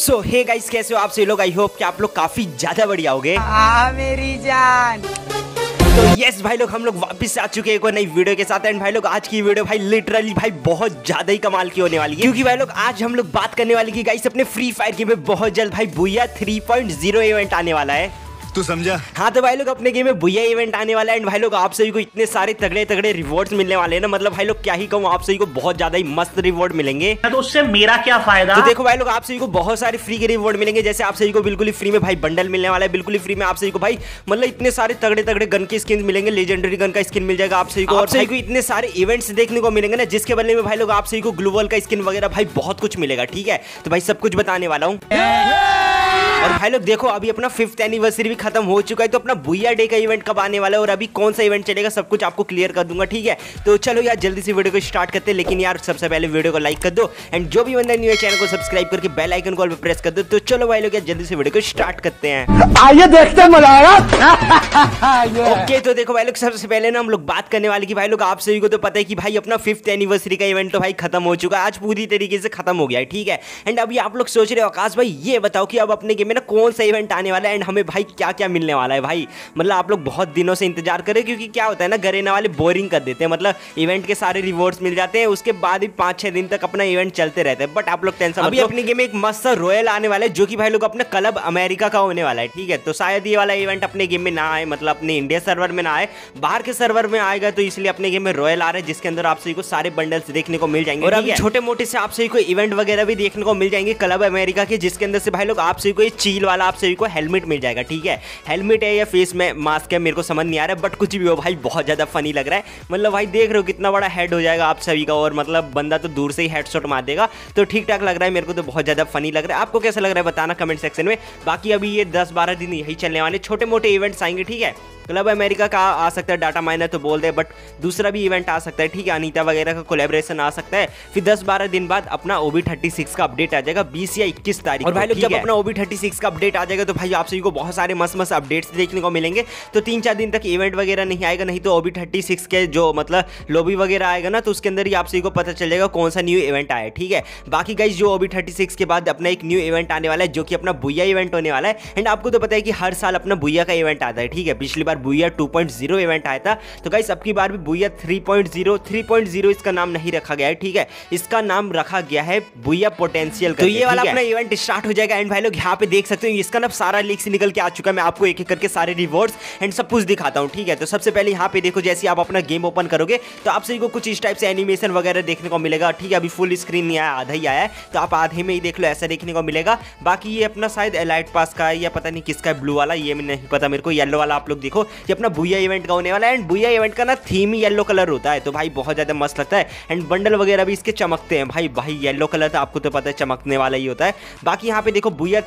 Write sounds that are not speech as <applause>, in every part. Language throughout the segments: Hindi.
सो हे गाइस कैसे हो आप सभी लोग? आई होप कि आप लोग काफ़ी ज़्यादा बढ़िया हो गए मेरी जान। तो यस भाई लोग हम लोग वापस आ चुके हैं एक और नई वीडियो के साथ। एंड भाई लोग आज की वीडियो भाई लिटरली भाई बहुत ज़्यादा ही कमाल की होने वाली है। क्योंकि भाई लोग आज हम लोग बात करने वाली की गाइस अपने फ्री फायर गेम में बहुत जल्द भाई भूया 3.0 इवेंट आने वाला है। तू समझा? हाँ तो भाई लोग अपने गेम में भैया इवेंट आने वाला है एंड भाई लोग आप सभी को इतने सारे तगड़े तगड़े रिवॉर्ड्स मिलने वाले हैं ना मतलब भाई लोग क्या ही कहूँ आप सभी को बहुत ज़्यादा ही मस्त रिवॉर्ड मिलेंगे। तो उससे मेरा क्या फ़ायदा? तो देखो भाई लोग आप सभी को बहुत सारे फ्री के रिवॉर्ड मिलेंगे जैसे आप सभी को बिल्कुल ही फ्री में भाई बंडल मिलने वाला है बिल्कुल ही फ्री में आप सभी को भाई मतलब इतने सारे तगड़े तगड़े गन की स्किन मिलेंगे लेजेंडरी गन का स्किन मिल जाएगा आप सभी को और सभी को इतने सारे इवेंट्स देखने को मिलेंगे ना जिसके बदले में भाई लोग आप सभी को ग्लोबल का स्किन वगैरह भाई बहुत कुछ मिलेगा ठीक है? तो भाई सब कुछ बताने वाला हूँ। और भाई लोग देखो अभी अपना फिफ्थ एनिवर्सरी भी खत्म हो चुका है तो अपना बुया डे का इवेंट कब आने वाला है और अभी कौन सा इवेंट चलेगा सब कुछ आपको क्लियर कर दूँगा ठीक है? तो चलो यार जल्दी से वीडियो को स्टार्ट करते हैं लेकिन यार सबसे पहले वीडियो को लाइक कर दो एंड जो भी बंदा न्यू चैनल को सब्सक्राइब करके बेल आइकन पर प्रेस कर दो तो चलो भाई लोग यार जल्दी से वीडियो को स्टार्ट करते हैं। आइए देखते ओके <laughs> तो देखो भाई लोग सबसे पहले ना हम लोग बात करने वाले की भाई लोग आप सभी को तो पता है कि भाई अपना फिफ्थ एनिवर्सरी का इवेंट तो भाई खत्म हो चुका है आज पूरी तरीके से खत्म हो गया है ठीक है? एंड अभी आप लोग सोच रहे हो आकाश भाई ये बताओ कि अब अपने गेम में ना कौन सा इवेंट आने वाला है एंड हमें भाई क्या क्या मिलने वाला है भाई? मतलब आप लोग बहुत दिनों से इंतज़ार करें क्योंकि क्या होता है ना गरेना वाले बोरिंग कर देते हैं। मतलब इवेंट के सारे रिवॉर्ड्स मिल जाते हैं उसके बाद भी पाँच छः दिन तक अपना इवेंट चलते रहते हैं। बट आप लोग टेंशन अभी अपने गेम में एक मस्त रॉयल आने वाला है जो कि भाई लोग अपने क्लब अमेरिका का होने वाला है ठीक है? तो शायद ये वाला इवेंट अपने गेम में ना आए मतलब अपने इंडिया सर्वर में ना आए। बाहर के सर्वर में आएगा तो इसलिए अपने गेम में रॉयल आ रहा है जिसके अंदर आप सभी को सारे बंडल्स देखने को मिल जाएँगे और अभी छोटे मोटे से आप सभी को इवेंट वगैरह भी देखने को मिल जाएँगे क्लब अमेरिका के जिसके अंदर से भाई लोग आप सभी को चील वाला आप सभी को हेलमेट मिल जाएगा ठीक है? हेलमेट है या फेस में मास्क है मेरे को समझ नहीं आ रहा है बट कुछ भी हो भाई बहुत ज़्यादा फनी लग रहा है। मतलब भाई देख रहे हो कितना बड़ा हेड हो जाएगा आप सभी का और मतलब बंदा तो दूर से ही हेडशॉट मार देगा। तो ठीक ठाक लग रहा है मेरे को तो बहुत ज़्यादा फनी लग रहा है। आपको कैसा लग रहा है बताना कमेंट सेक्शन में। बाकी अभी ये दस बारह दिन यही चलने वाले छोटे मोटे इवेंट्स आएँगे ठीक है? क्लब अमेरिका का आ सकता है डाटा माइनर तो बोल दे बट दूसरा भी इवेंट आ सकता है ठीक है? अनीता वगैरह का कोलेब्रेशन आ सकता है। फिर दस बारह दिन बाद अपना ओबी थर्टी सिक्स का अपडेट आ जाएगा बीस या इक्कीस तारीख और भाई लोग जब अपना ओबी थर्टी सिक्स का अपडेट आ जाएगा तो भाई आप सभी को बहुत सारे मस्त मस्त अपडेट्स देखने को मिलेंगे। तो तीन चार दिन तक इवेंट वगैरह नहीं आएगा नहीं तो ओबी थर्टी सिक्स के जो मतलब लॉबी वगैरह आएगा ना तो उसके अंदर ही आप सभी को पता चल जाएगा कौन सा न्यू इवेंट आया ठीक है? बाकी गाइज़ जो ओबी थर्टी सिक्स के बाद अपना एक न्यू इवेंट आने वाला है जो कि अपना बुया इवेंट होने वाला है। एंड आपको तो पता है कि हर साल अपना बुया का इवेंट आता है ठीक है? पिछली बार बुया टू ज़ीरो इवेंट आया था। तो गाइस अब की बार भी बुया 3.0 3.0 इसका नाम नहीं रखा गया है ठीक है? इसका नाम रखा गया है बुया पोटेंशियल तो ये वाला अपना इवेंट स्टार्ट हो जाएगा। एंड भाई लोग यहाँ पे देख सकते हो, इसका ना सारा लीक से निकल के आ चुका है। मैं आपको एक एक करके सारे रिवॉर्ड्स एंड सब कुछ दिखाता हूँ, ठीक है? तो सबसे पहले यहाँ पे देखो, जैसे आप अपना गेम ओपन करोगे तो आप सभी को कुछ इस टाइप से एनिमेशन वगैरह देखने को मिलेगा। ठीक है, अभी फुल स्क्रीन नहीं आया, आधा ही आया तो आप आधे में ही देख लो, ऐसा देखने को मिलेगा। बाकी ये अपना शायद एलाइट पास का है या पता नहीं किसका है ब्लू वाला, ये नहीं पता मेरे को येलो वाला आप लोग देखो, ये अपना बुया इवेंट का होने वाला है। एंड बुया इवेंट का ना थीम येलो कलर होता है तो भाई बहुत ज़्यादा मस्त लगता है। एंड बंडल वगैरह भी इसके चमकते हैं, भाई भाई येलो कलर तो आपको तो पता है, चमकने वाला ही होता है। बाकी यहाँ पे देखो बुया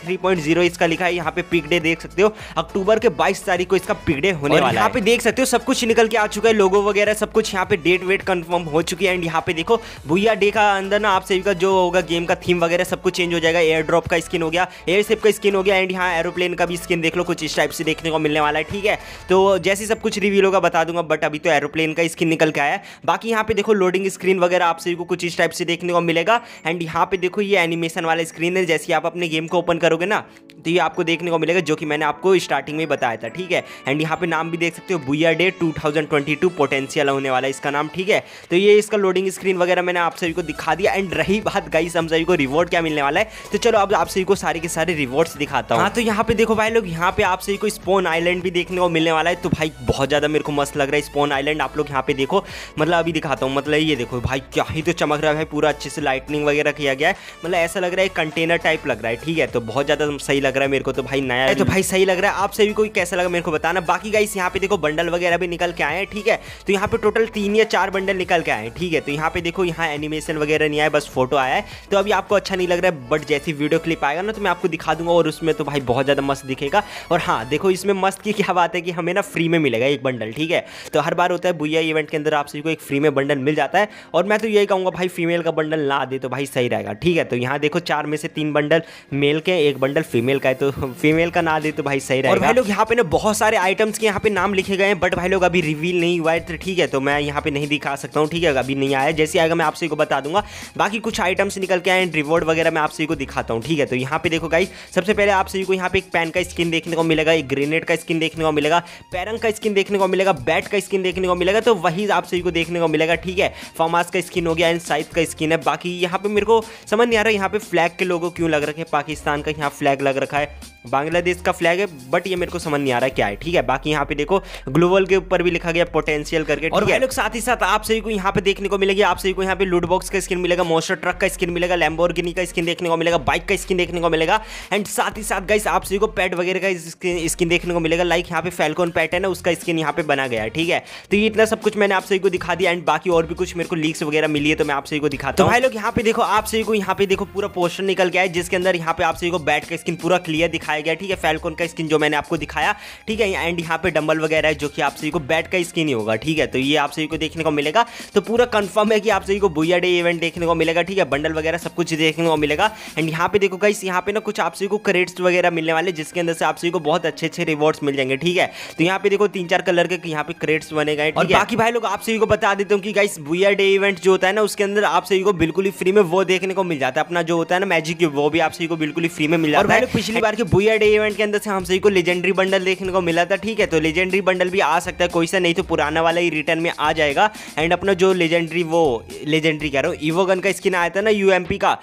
3.0 इसका लिखा है यहाँ पे पिक डे देख सकते हो। अक्टूबर के 22 तारीख को इसका पिक डे होने वाला है। यहाँ पे देख सकते हो सब कुछ निकल के आ चुका है लोगो वगैरह सब कुछ यहाँ पे डेट वेट कंफर्म हो चुकी है। एंड यहाँ पे देखो भूया डे का अंदर ना आप सभी का जो होगा गेम का थीम वगैरह सब कुछ चेंज हो जाएगा। एयर ड्रॉप का स्किन हो गया एयर सेप का स्किन हो गया एंड यहाँ एरोप्लेन का भी स्किन देख लो कुछ इस टाइप से देखने को मिलने वाला है ठीक है? तो जैसे सब कुछ रिव्यू होगा बता दूँगा बट अभी तो एरोप्लेन का स्किन निकल के आया है। बाकी यहाँ पे देखो लोडिंग स्क्रीन वगैरह आप सभी को कुछ इस टाइप से देखने को मिलेगा। एंड यहाँ पे देखो ये एनिमेशन वाला स्क्रीन है जैसे आप अपने गेम को ओपन करोगे ना तो ये आपको देखने को मिलेगा जो कि मैंने आपको स्टार्टिंग में बताया था, ठीक है? एंड यहाँ पे नाम भी देख सकते हो बुया डे 2022 पोटेंशियल होने वाला है इसका नाम, ठीक है? तो ये इसका लोडिंग स्क्रीन वगैरह मैंने आप सभी को दिखा दिया। एंड रही बात गाइस हम सभी को रिवॉर्ड क्या मिलने वाला है? तो चलो अब आप सभी को सारे के सारे रिवॉर्ड्स दिखाता हूँ। हाँ तो यहाँ पे देखो भाई लोग, यहाँ पे आप सभी को स्पोन आइलैंड भी देखने को मिलने वाला है। तो भाई बहुत ज़्यादा मेरे को मस्त लग रहा है स्पोन आइलैंड आप लोग यहाँ पे देखो मतलब अभी दिखाता हूँ मतलब ये देखो भाई क्या ही तो चमक रहा है, पूरा अच्छे से लाइटनिंग वगैरह किया गया है। मतलब ऐसा लग रहा है कंटेनर टाइप लग रहा है, ठीक है? तो बहुत ज़्यादा सही लग रहा है मेरे को तो भाई नया है तो भाई सही लग रहा है आप सभी को कैसा लगा मेरे को बताना। बाकी गाइस यहाँ पे देखो बंडल वगैरह भी निकल के आए हैं ठीक है? तो यहाँ पे टोटल तीन या चार बंडल निकल के आए हैं ठीक है? तो यहाँ पे देखो यहाँ एनिमेशन वगैरह नहीं आया बस फ़ोटो आया है। तो अभी आपको अच्छा नहीं लग रहा है बट जैसी वीडियो क्लिप आएगा ना तो मैं आपको दिखा दूँगा और उसमें तो भाई बहुत ज़्यादा मस्त दिखेगा। और हाँ देखो इसमें मस्त की क्या बात है कि हमें ना फ्री में मिलेगा एक बंडल ठीक है? तो हर बार होता है बुया इवेंट के अंदर आप सभी को एक फ्री में बंडल मिल जाता है। और मैं तो यही कहूँगा भाई फीमेल का बंडल ला दे तो भाई सही रहेगा ठीक है? तो यहाँ देखो चार में से तीन बंडल मेल के एक बंडल फीमेल का है तो फीमेल का ना दे तो भाई सही रहेगा और भाई लोग यहाँ पे ना बहुत सारे आइटम्स के यहाँ पे नाम लिखे गए हैं बट भाई लोग अभी रिवील नहीं हुआ है तो ठीक है तो मैं यहाँ पे नहीं दिखा सकता हूँ ठीक है अभी नहीं आया जैसे आएगा मैं आपसे को बता दूँगा। बाकी कुछ आइटम्स निकल के आए रिवॉर्ड वगैरह मैं आपसे को दिखाता हूँ ठीक है। तो यहाँ पे देखो गाई सबसे पहले आप सभी को यहाँ पे एक पैन का स्किन देखने को मिलेगा एक ग्रेनेड का स्किन देखने को मिलेगा पैरंग का स्किन देखने को मिलेगा बैट का स्किन देखने को मिलेगा तो वही आप सभी को देखने को मिलेगा ठीक है। फॉर्मास का स्किन हो गया एंड साइज़ का स्किन है। बाकी यहाँ पे मेरे को समझ नहीं आ रहा है यहाँ पे फ्लैग के लोगों क्यों लग रखे हैं पाकिस्तान का यहाँ फ्लैग लग रखा है। बांग्लादेश का फ्लैग है बट ये मेरे को समझ नहीं आ रहा क्या है ठीक है? बाकी यहाँ पे देखो ग्लोबल के ऊपर भी लिखा गया पोटेंशियल करके और लोग साथ ही साथ आप सभी को यहाँ पे देखने को मिलेगी आप सभी को यहाँ पे लूट बॉक्स का स्किन मिलेगा मोस्टर ट्रक का स्किन मिलेगा लैम्बोर्गिनी का स्किन देखने को मिलेगा बाइक का स्किन देखने को मिलेगा एंड साथ ही साथ गाइस आप सभी को पैट वगैरह का स्किन देखने को मिलेगा लाइक यहाँ पे फैल्कोन पैट है उसका स्किन यहाँ पे बना गया है ठीक है? तो ये इतना सब कुछ मैंने आप सभी को दिखा दिया एंड बाकी और भी कुछ मेरे को लीक्स वगैरह मिली है तो मैं आप सभी को दिखाता हूँ। भाई लोग यहाँ पे देखो आप सभी को यहाँ पे देखो पूरा पोस्टर निकल गया है जिसके अंदर यहाँ पे आप सभी को बैट का स्किन पूरा क्लियर दिखाया गया ठीक है? फैल्कोन का स्किन जो मैंने आपको दिखाया ठीक है? एंड यहाँ पे डंबल वगैरह है जो कि आप सभी को बैट का स्किन ही होगा ठीक है? तो ये आप सभी को देखने को मिलेगा। तो पूरा कंफर्म है कि आप सभी को बुया डे इवेंट देखने को मिलेगा ठीक है? बंडल वगैरह सब कुछ देखने को मिलेगा। एंड यहाँ पे देखो गाइस यहाँ पे ना कुछ आप सभी को क्रेड्स वगैरह मिलने वाले जिसके अंदर से आप सभी को बहुत अच्छे अच्छे रिवॉर्ड्स मिल जाएँगे ठीक है? तो यहाँ पे देखो तीन चार कलर के यहाँ पे क्रेड्स बने गए और बाकी भाई लोग आप सभी को बता देता हूँ कि गाइस बुया डे इवेंट जो होता है ना उसके अंदर आप सभी को बिल्कुल ही फ्री में वो देखने को मिल जाता है। अपना जो होता है ना मैजिक वो भी आप सभी को बिल्कुल ही फ्री में मिल जाता है। पिछली बार के बुया डे इवेंट के अंदर से हम सभी को लेजेंडरी बंडल देखने को मिला था, ठीक है? तो लेजेंडरी बंडल भी आ सकता है, कोई सा नहीं तो पुराना वाला ही रिटर्न में आ जाएगा। एंड अपना जो लेजेंडरी वो लेजेंडरी कह रहा हूँ ईवोगन का स्किन आया था ना यूएमपी का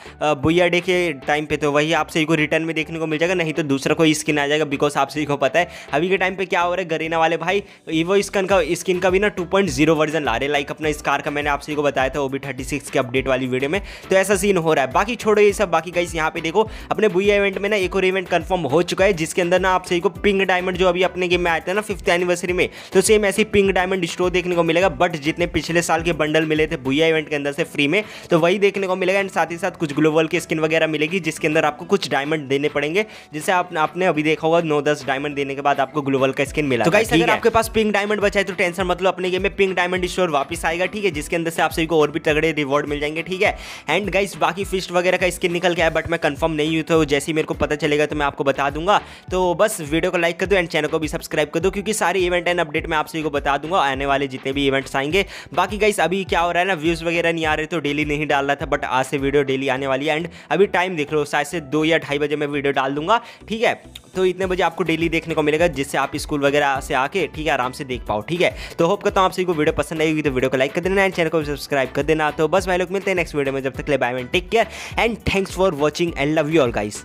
बुया डे के टाइम पे तो वही आप सभी को रिटर्न में देखने को मिल जाएगा, नहीं तो दूसरा कोई स्किन आ जाएगा बिकॉज़ आप सही को पता है। अभी के टाइम पे क्या हो रहा है गरेना वाले भाई ईवो स्किन का स्किन का भी ना टू वर्जन ला रहे लाइक अपना स्कार का मैंने आप सभी को बताया था, वो भी थर्टी के अपडेट वाली वीडियो में। तो ऐसा सीन हो रहा है। बाकी छोड़ो ये सब, बाकी गाइस यहाँ पे देखो, अपने बुया इवेंट में ना एक और इवेंट कंफर्म हो चुका है जिसके अंदर ना आप सही को पिंक डायमंड जो अभी अपने गेम में आया था ना फिफ्थ एनिवर्सरी में तो सेम ऐसी पिंक डायमंड स्टोर देखने को मिलेगा बट जितने पिछले साल के बंडल मिले थे बुया इवेंट के अंदर से फ्री में तो वही देखने को मिलेगा एंड साथ ही साथ कुछ ग्लोबल की स्किन वगैरह मिलेगी जिसके अंदर आपको कुछ डायमंड देने पड़ेंगे जिसे आप, आपने अभी देखा होगा नौ दस डायमंड देने के बाद आपको ग्लोबल का स्किन मिला तो गाइस अगर आपके पास पिंक डायमंड बचा है तो टेंशन मतलब अपने गेम में पिंक डायमंड स्टोर वापस आएगा ठीक है? जिसके अंदर से आप सभी को और भी तगड़े रिवॉर्ड मिल जाएँगे ठीक है? एंड गाइस बाकी फिस्ट वगैरह का स्किन निकल के आया बट मैं कंफर्म नहीं हूँ तो जैसे ही मेरे को पता चलेगा तो मैं आपको बता दूँगा। तो बस वीडियो को लाइक कर दो एंड चैनल को भी सब्सक्राइब कर दो, क्योंकि सारे इवेंट एंड अपडेट मैं आप सभी को बता दूँगा। आने वाले जितने भी इवेंट्स आएँगे। बाकी गाइस अभी क्या हो रहा है ना व्यूज़ वगैरह नहीं आ रहे तो डेली नहीं डाल रहा था बट आज से वीडियो डेली आने वाली है। एंड अभी टाइम देख लो, शायद से दो या ढाई बजे मैं वीडियो डाल दूँगा, ठीक है? तो इतने बजे आपको डेली देखने को मिलेगा, जिससे आप स्कूल वगैरह से आके, ठीक है, आराम से देख पाओ, ठीक है? तो होप करता हूँ आप सभी को वीडियो पसंद आएगी तो वीडियो को लाइक कर देना एंड चैनल को सब्सक्राइब कर देना। तो बस भाई लोग, मिलते हैं नेक्स्ट वीडियो में, जब तक ले bye take care and thanks for watching and love you all guys